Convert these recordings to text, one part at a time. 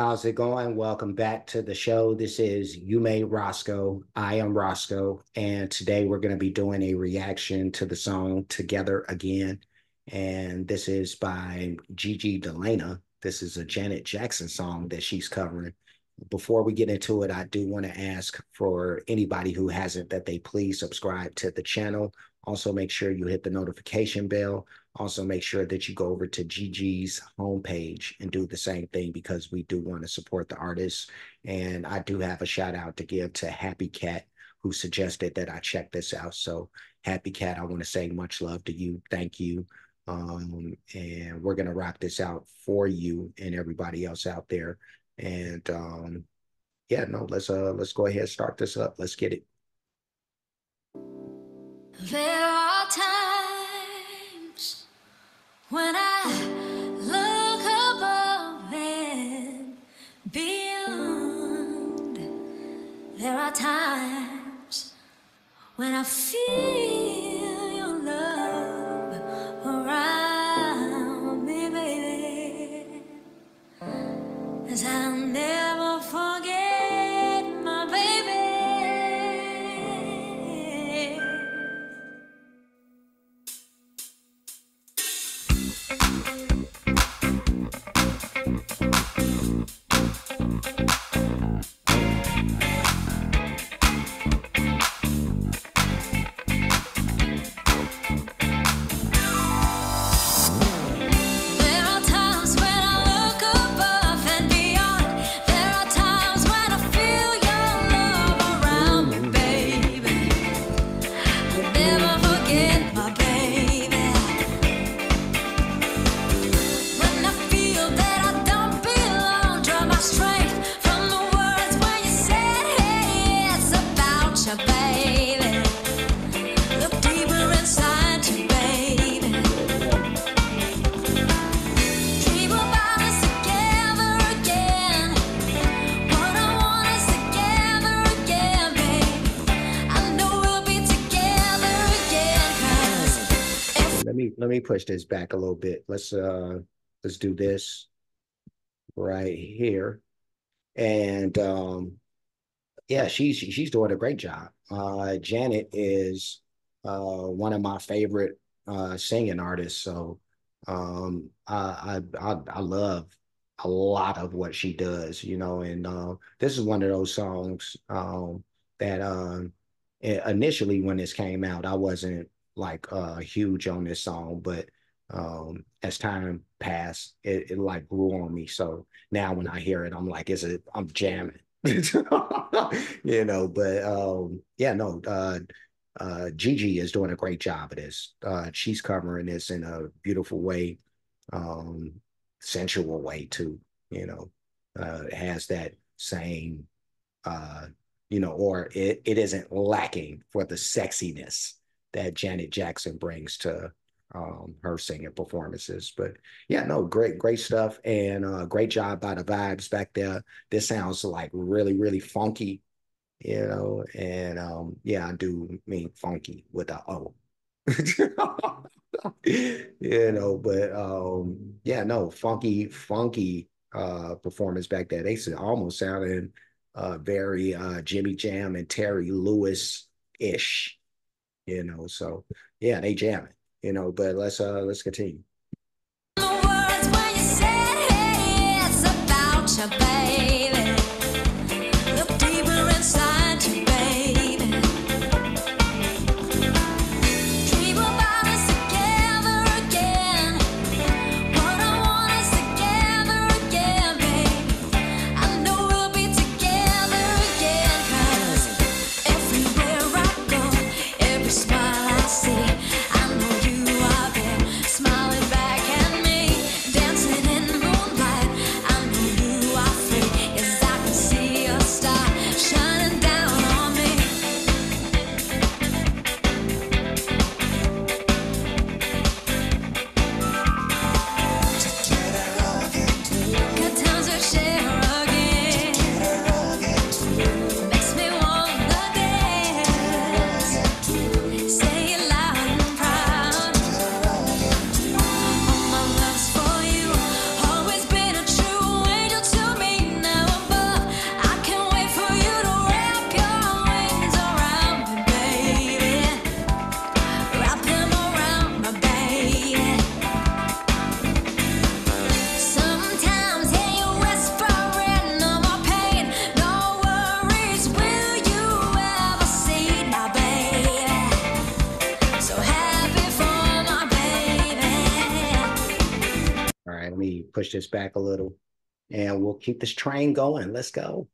How's it going? Welcome back to the show. This is You Made Roskoe. I am Roskoe, and today we're going to be doing a reaction to the song Together Again. And this is by GiGi De Lana. This is a Janet Jackson song that she's covering. Before we get into it, I do want to ask for anybody who hasn't that they please subscribe to the channel. Also, make sure you hit the notification bell. Also, make sure that you go over to Gigi's homepage and do the same thing because we do want to support the artists. And I do have a shout out to give to Happy Cat, who suggested that I check this out. So, Happy Cat, I want to say much love to you. Thank you. Um, and we're gonna rock this out for you and everybody else out there. And um, yeah, no, let's uh let's go ahead and start this up. Let's get it. There are times when I look above and beyond. There are times when I feel let me push this back a little bit. Let's uh let's do this right here. And um yeah, she's she's doing a great job. Uh Janet is uh one of my favorite uh singing artists. So um I I I, I love a lot of what she does, you know, and uh, this is one of those songs um that um initially when this came out, I wasn't like uh huge on this song, but um as time passed, it, it like grew on me. So now when I hear it, I'm like, is it I'm jamming. You know, but um yeah, no, uh uh Gigi is doing a great job of this. Uh she's covering this in a beautiful way, um, sensual way too, you know. Uh has that same uh you know, or it, it isn't lacking for the sexiness that Janet Jackson brings to um, her singing performances. But yeah, no, great, great stuff, and uh, great job by the vibes back there. This sounds like really, really funky, you know, and um, yeah, I do mean funky with a O. you know, but um, yeah, no, funky, funky uh performance back there. They said almost sounded uh very uh Jimmy Jam and Terry Lewis-ish, you know. So yeah, they jamming, you know, but let's uh let's continue. Push this back a little and we'll keep this train going. Let's go.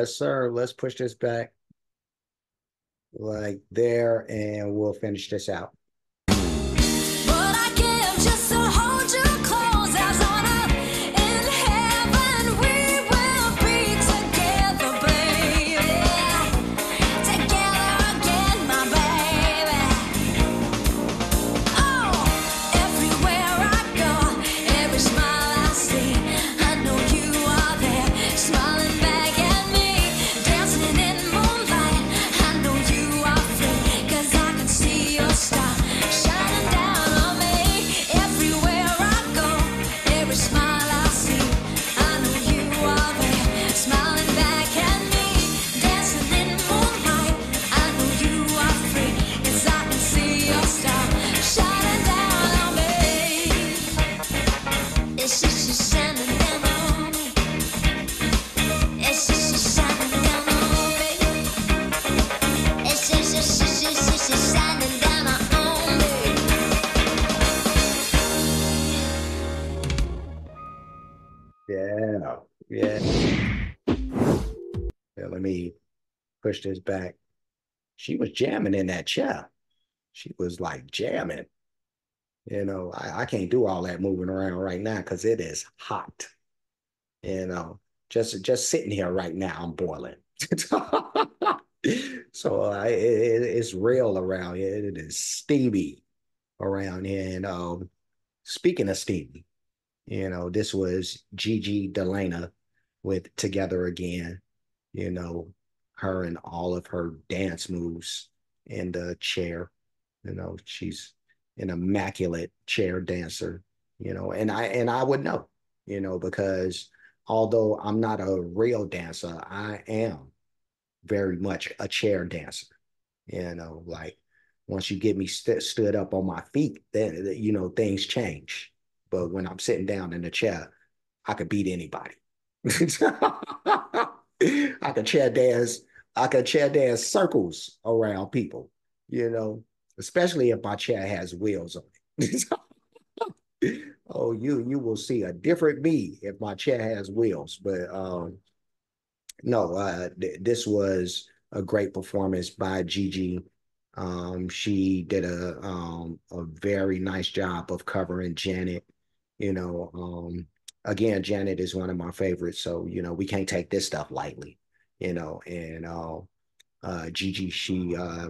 Yes, sir. Let's push this back like there and we'll finish this out. Yeah. Yeah. Let me push this back. She was jamming in that chair. She was like jamming. You know, I, I can't do all that moving around right now because it is hot. You know, just just sitting here right now, I'm boiling. so uh, it, it- it's real around here. It is steamy around here. And um, speaking of steamy, you know, this was GiGi De Lana with Together Again. You know, her and all of her dance moves in the chair. You know, she's an immaculate chair dancer, you know, and I and I would know, you know, because although I'm not a real dancer, I am very much a chair dancer. You know, like once you get me st- stood up on my feet, then you know things change. But when I'm sitting down in the chair, I could beat anybody. I could chair dance. I could chair dance circles around people. You know, especially if my chair has wheels on it. oh, you you will see a different me if my chair has wheels. But um, no, uh, th- this was a great performance by Gigi. Um, she did a um a very nice job of covering Janet. You know, um, again, Janet is one of my favorites, so you know we can't take this stuff lightly. You know, and uh, uh, Gigi, she uh,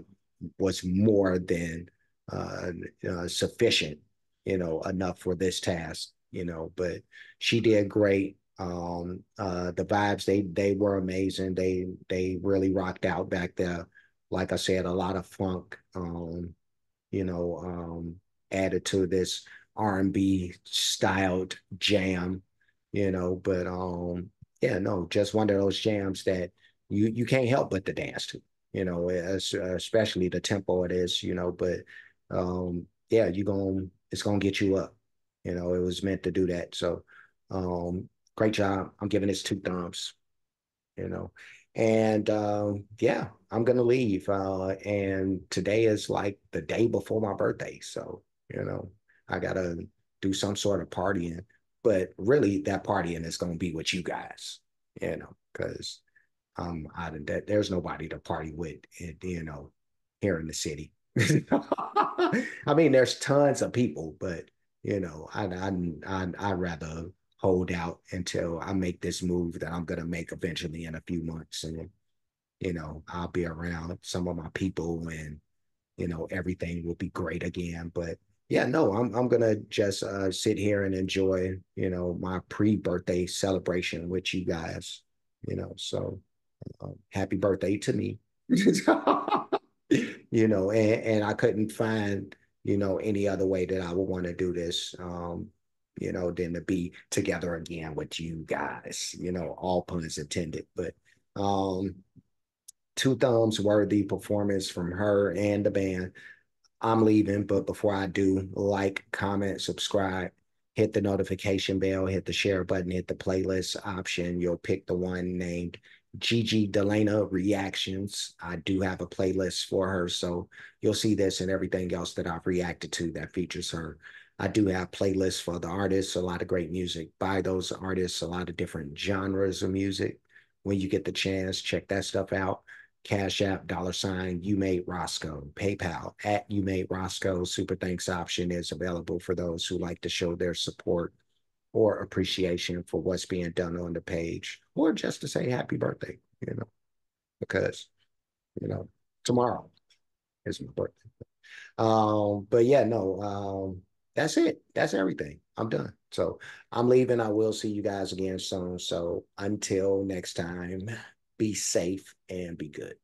was more than uh, uh, sufficient. You know, enough for this task. You know, but she did great. Um, uh, the vibes they they were amazing. They they really rocked out back there. Like I said, a lot of funk. Um, you know, um, added to this R&B styled jam. You know, but um, yeah, no, just one of those jams that you you can't help but to dance to. You know, as, especially the tempo it is. You know, but um, yeah, you going it's gonna get you up. You know, it was meant to do that. So, um, great job. I'm giving this two thumbs. You know, and um, yeah, I'm gonna leave. Uh, and today is like the day before my birthday, so you know, I gotta do some sort of partying. But really, that partying is gonna be with you guys. You know, because um, I that there's nobody to party with, you know, here in the city. I mean, there's tons of people, but you know, I I I I'd rather hold out until I make this move that I'm gonna make eventually in a few months, and you know, I'll be around some of my people, and you know, everything will be great again. But yeah, no, I'm I'm gonna just uh, sit here and enjoy, you know, my pre-birthday celebration with you guys. You know, so um, happy birthday to me. you know, and, and I couldn't find, you know, any other way that I would want to do this, um, you know, than to be together again with you guys, you know, all puns intended. But um, two thumbs worthy performance from her and the band. I'm leaving, but before I do, like, comment, subscribe, hit the notification bell, hit the share button, hit the playlist option. You'll pick the one named GiGi De Lana reactions. I do have a playlist for her, so you'll see this and everything else that I've reacted to that features her. I do have playlists for the artists, a lot of great music by those artists, a lot of different genres of music. When you get the chance, check that stuff out. Cash App, dollar sign, you made Roskoe, PayPal at you made Roskoe. Super thanks option is available for those who like to show their support or appreciation for what's being done on the page, or just to say happy birthday, you know, because, you know, tomorrow is my birthday. Um, but yeah, no, um, that's it. That's everything. I'm done. So I'm leaving. I will see you guys again soon. So until next time, be safe and be good.